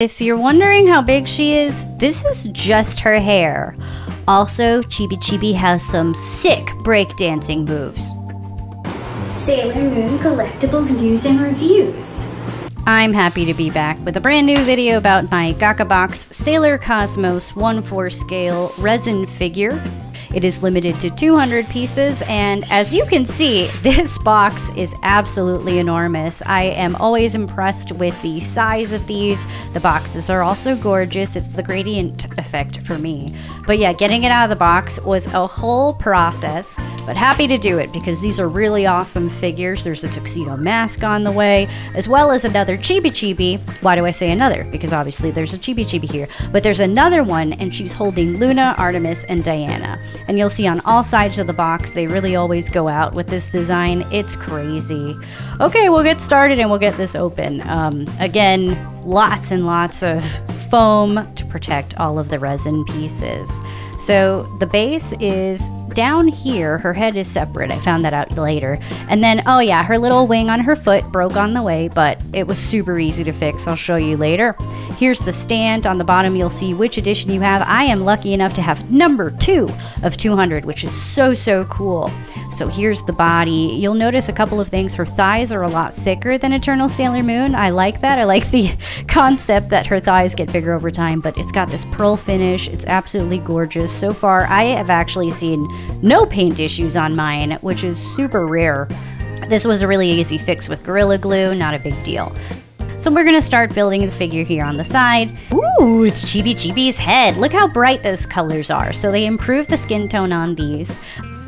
If you're wondering how big she is, this is just her hair. Also, Chibi Chibi has some sick breakdancing moves. Sailor Moon Collectibles News and Reviews. I'm happy to be back with a brand new video about my Gakabox Sailor Cosmos 1-4 scale resin figure. It is limited to 200 pieces, and as you can see, this box is absolutely enormous. I am always impressed with the size of these. The boxes are also gorgeous. It's the gradient effect for me. But yeah, getting it out of the box was a whole process, but happy to do it because these are really awesome figures. There's a tuxedo mask on the way, as well as another Chibi Chibi. Why do I say another? Because obviously there's a Chibi Chibi here, but there's another one, and she's holding Luna, Artemis, and Diana. And you'll see on all sides of the box, they really always go out with this design. It's crazy. Okay, we'll get started and we'll get this open. Um, again, lots and lots of foam to protect all of the resin pieces. So the base is down here. Her head is separate. I found that out later. And then, oh yeah, her little wing on her foot broke on the way, but it was super easy to fix. I'll show you later. Here's the stand. On the bottom, you'll see which edition you have. I am lucky enough to have number two of 200, which is so, so cool. So here's the body. You'll notice a couple of things. Her thighs are a lot thicker than Eternal Sailor Moon. I like that. I like the concept that her thighs get bigger over time, but it's got this pearl finish. It's absolutely gorgeous. So far, I have actually seen no paint issues on mine, which is super rare. This was a really easy fix with Gorilla Glue, not a big deal. So we're gonna start building the figure here on the side. Ooh, it's Chibi Chibi's head. Look how bright those colors are. So they improved the skin tone on these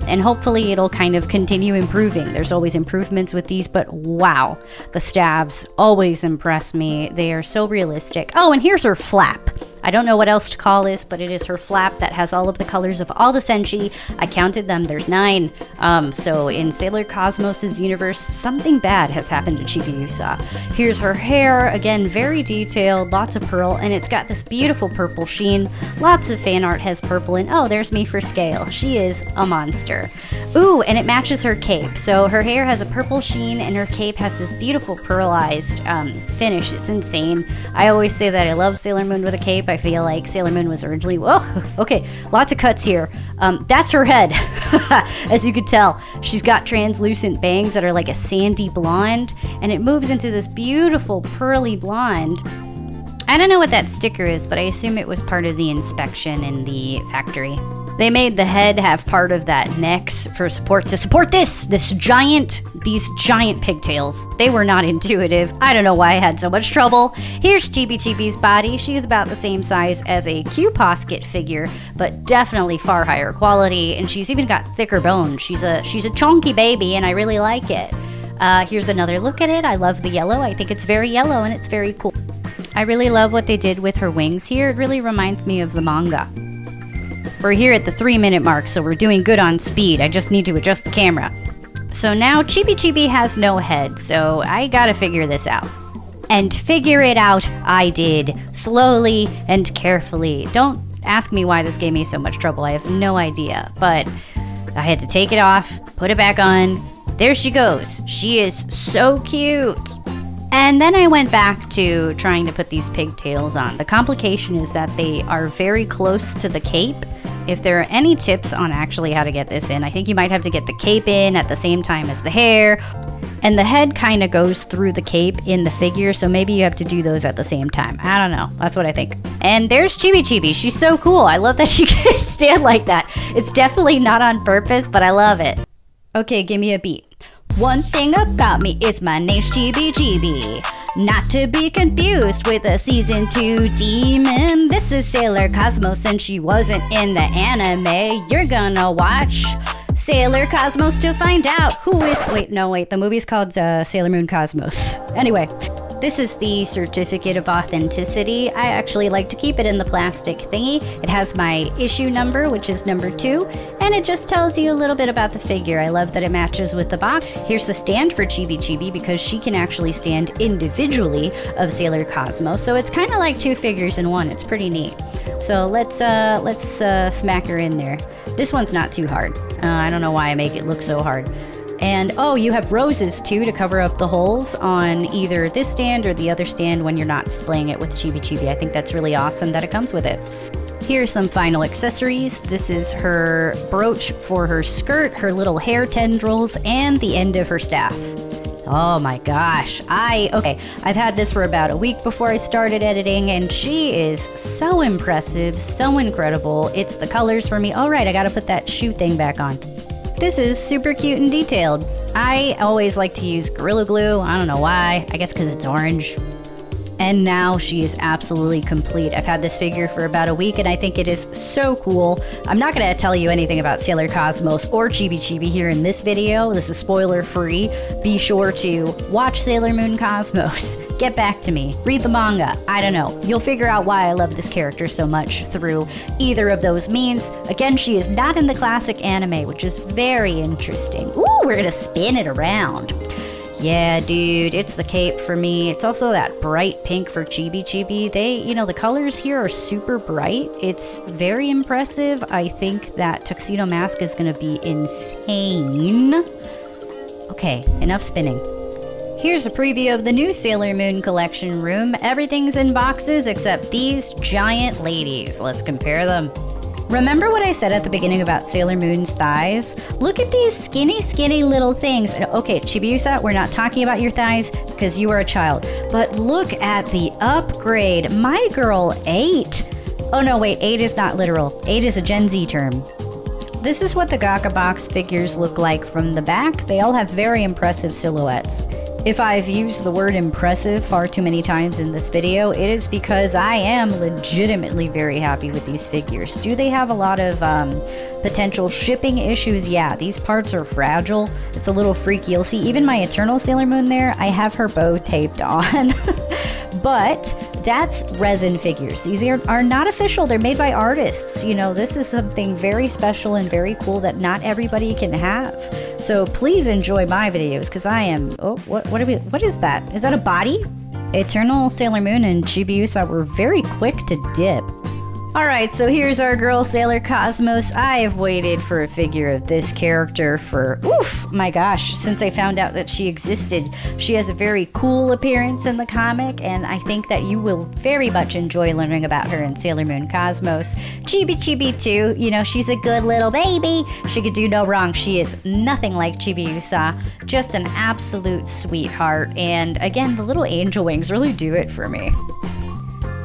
and hopefully it'll kind of continue improving. There's always improvements with these, but wow, the stabs always impress me. They are so realistic. Oh, and here's her flap. I don't know what else to call this, but it is her flap that has all of the colors of all the Senshi. I counted them, there's nine. Um, so in Sailor Cosmos' universe, something bad has happened to Chibiusa. Here's her hair, again, very detailed, lots of pearl, and it's got this beautiful purple sheen. Lots of fan art has purple, and oh, there's me for scale. She is a monster. Ooh, and it matches her cape. So her hair has a purple sheen, and her cape has this beautiful pearlized um, finish. It's insane. I always say that I love Sailor Moon with a cape. I feel like Sailor Moon was originally. Oh, okay, lots of cuts here. Um, that's her head, as you could tell. She's got translucent bangs that are like a sandy blonde, and it moves into this beautiful pearly blonde. I don't know what that sticker is, but I assume it was part of the inspection in the factory. They made the head have part of that neck for support to support this, this giant, these giant pigtails. They were not intuitive. I don't know why I had so much trouble. Here's Chibi Chibi's body. She is about the same size as a Q-Posket figure, but definitely far higher quality, and she's even got thicker bones. She's a she's a chunky baby, and I really like it. Uh, here's another look at it. I love the yellow. I think it's very yellow and it's very cool. I really love what they did with her wings here. It really reminds me of the manga. We're here at the three minute mark, so we're doing good on speed. I just need to adjust the camera. So now Chibi Chibi has no head, so I gotta figure this out. And figure it out I did, slowly and carefully. Don't ask me why this gave me so much trouble, I have no idea. But I had to take it off, put it back on. There she goes. She is so cute. And then I went back to trying to put these pigtails on. The complication is that they are very close to the cape. If there are any tips on actually how to get this in, I think you might have to get the cape in at the same time as the hair. And the head kind of goes through the cape in the figure, so maybe you have to do those at the same time. I don't know. That's what I think. And there's Chibi Chibi. She's so cool. I love that she can stand like that. It's definitely not on purpose, but I love it. Okay, give me a beat. One thing about me is my name's Chibi. Not to be confused with a season 2 demon. This is Sailor Cosmos and she wasn't in the anime. You're gonna watch Sailor Cosmos to find out who is. Wait, no, wait, the movie's called uh, Sailor Moon Cosmos. Anyway. This is the certificate of authenticity. I actually like to keep it in the plastic thingy. It has my issue number, which is number two, and it just tells you a little bit about the figure. I love that it matches with the box. Here's the stand for Chibi Chibi because she can actually stand individually of Sailor Cosmos. So it's kind of like two figures in one. It's pretty neat. So let's uh, let's uh, smack her in there. This one's not too hard. Uh, I don't know why I make it look so hard. And oh, you have roses too to cover up the holes on either this stand or the other stand when you're not displaying it with Chibi Chibi. I think that's really awesome that it comes with it. Here are some final accessories. This is her brooch for her skirt, her little hair tendrils, and the end of her staff. Oh my gosh. I, okay, I've had this for about a week before I started editing, and she is so impressive, so incredible. It's the colors for me. All right, I gotta put that shoe thing back on. This is super cute and detailed. I always like to use Gorilla Glue. I don't know why. I guess because it's orange. And now she is absolutely complete. I've had this figure for about a week and I think it is so cool. I'm not going to tell you anything about Sailor Cosmos or Chibi Chibi here in this video. This is spoiler free. Be sure to watch Sailor Moon Cosmos. Get back to me. Read the manga. I don't know. You'll figure out why I love this character so much through either of those means. Again, she is not in the classic anime, which is very interesting. Ooh, we're going to spin it around. Yeah, dude, it's the cape for me. It's also that bright pink for Chibi Chibi. They, you know, the colors here are super bright. It's very impressive. I think that Tuxedo Mask is to be insane. Okay, enough spinning. Here's a preview of the new Sailor Moon collection room. Everything's in boxes except these giant ladies. Let's compare them. Remember what I said at the beginning about Sailor Moon's thighs? Look at these skinny, skinny little things. And okay, Chibiusa, we're not talking about your thighs because you are a child. But look at the upgrade. My girl, 8. Oh no, wait, 8 is not literal. 8 is a Gen Z term. This is what the Gakabox figures look like from the back. They all have very impressive silhouettes. If I've used the word impressive far too many times in this video, it is because I am legitimately very happy with these figures. Do they have a lot of um, potential shipping issues? Yeah, these parts are fragile. It's a little freaky. You'll see even my Eternal Sailor Moon there, I have her bow taped on. but that's resin figures. These are, are not official. They're made by artists. You know, this is something very special and very cool that not everybody can have. So please enjoy my videos because I am. Oh, what what are we? What is that? Is that a body? Eternal Sailor Moon and Chibiusa were very quick to dip. Alright, so here's our girl Sailor Cosmos. I have waited for a figure of this character for, oof, my gosh, since I found out that she existed. She has a very cool appearance in the comic, and I think that you will very much enjoy learning about her in Sailor Moon Cosmos. Chibi Chibi too, you know, she's a good little baby. She could do no wrong. She is nothing like Chibiusa, just an absolute sweetheart. And again, the little angel wings really do it for me.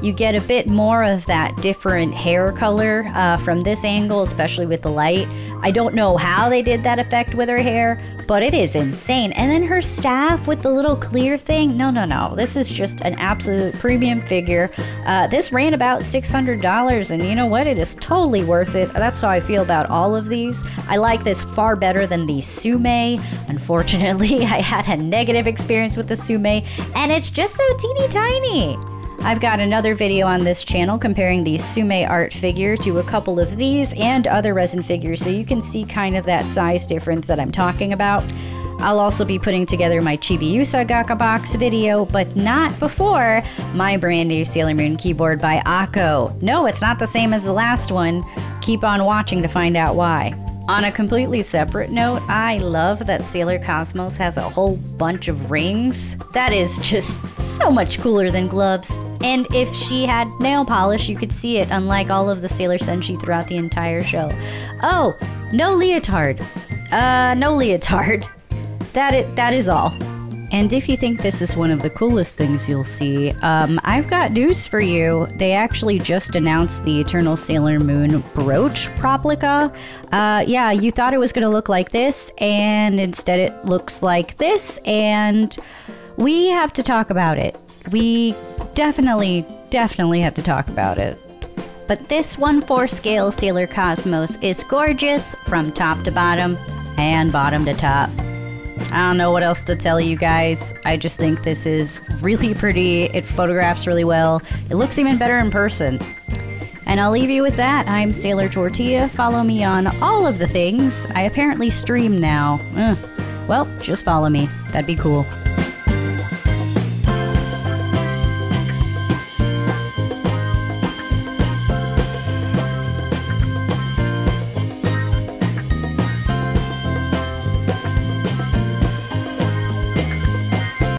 You get a bit more of that different hair color uh, from this angle, especially with the light. I don't know how they did that effect with her hair, but it is insane. And then her staff with the little clear thing. No, no, no. This is just an absolute premium figure. Uh, this ran about $600, and you know what? It is totally worth it. That's how I feel about all of these. I like this far better than the Tsume. Unfortunately, I had a negative experience with the Tsume, and it's just so teeny tiny. I've got another video on this channel comparing the Tsume art figure to a couple of these and other resin figures so you can see kind of that size difference that I'm talking about. I'll also be putting together my Chibi Chibiusa Gakabox video, but not before my brand new Sailor Moon keyboard by Akko. No, it's not the same as the last one. Keep on watching to find out why. On a completely separate note, I love that Sailor Cosmos has a whole bunch of rings. That is just so much cooler than gloves. And if she had nail polish, you could see it, unlike all of the Sailor Senshi throughout the entire show. Oh, no leotard. Uh, no leotard. That is, that is all. And if you think this is one of the coolest things you'll see, um, I've got news for you. They actually just announced the Eternal Sailor Moon brooch proplica. Uh, yeah, you thought it was going to look like this, and instead it looks like this, and we have to talk about it. We definitely, definitely have to talk about it. But this 1 4 scale Sailor Cosmos is gorgeous from top to bottom and bottom to top. I don't know what else to tell you guys. I just think this is really pretty. It photographs really well. It looks even better in person. And I'll leave you with that. I'm Sailor Tortilla. Follow me on all of the things. I apparently stream now. Uh, well, just follow me. That'd be cool.